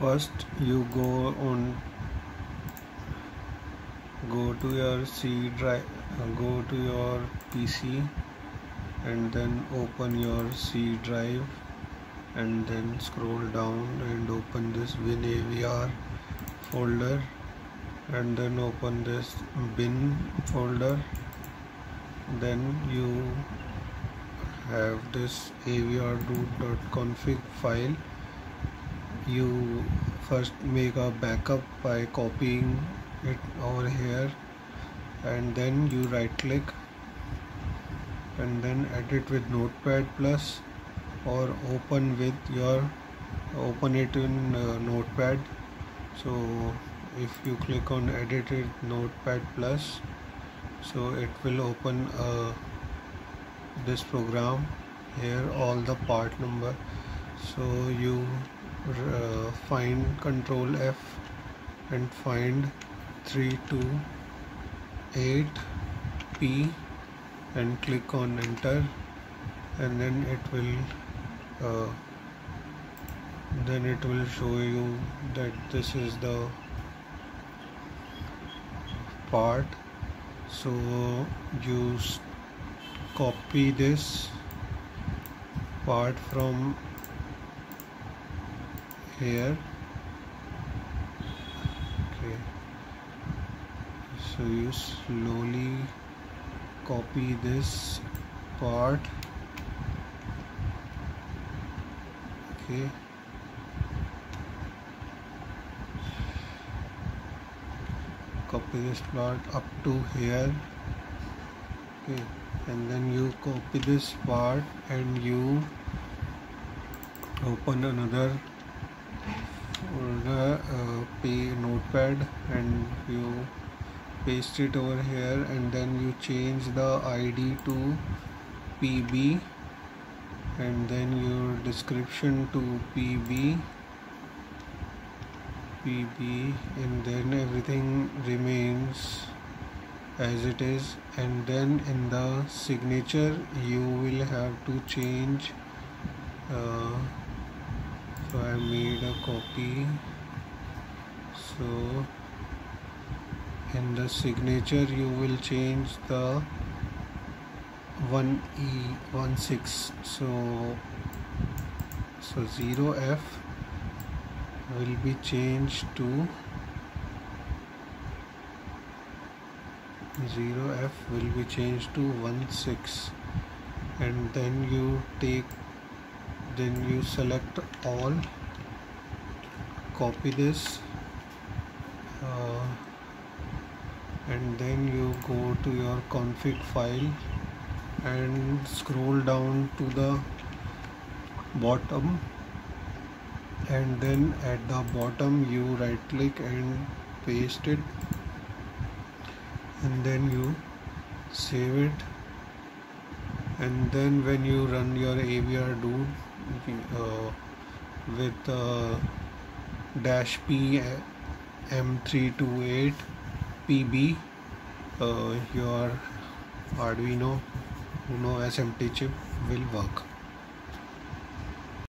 first you go on go to your C drive go to your PC and then open your C drive and then scroll down and open this WinAVR folder and then open this bin folder. Then you have this avrdude.config file you first make a backup by copying it over here and then you right click and then edit with notepad plus or open with your open it in uh, notepad. So if you click on edit edited notepad plus so it will open uh, this program here all the part number. So you uh, find control F and find 328P and click on enter and then it will uh, then it will show you that this is the part. So you copy this part from here. Okay. So you slowly copy this part. Okay. Copy this part up to here. Okay. And then you copy this part and you open another folder uh, pay notepad and you paste it over here and then you change the id to pb and then your description to pb pb and then everything remains as it is. And then in the signature you will have to change uh, so I made a copy. So in the signature you will change the 1e16 so so 0f will be changed to 0f will be changed to 16 and then you take then you select all copy this uh, and then you go to your config file and scroll down to the bottom. And then at the bottom you right click and paste it. And then you save it and then when you run your AVR do uh, with uh, dash P M328 PB uh, your Arduino Uno SMT chip will work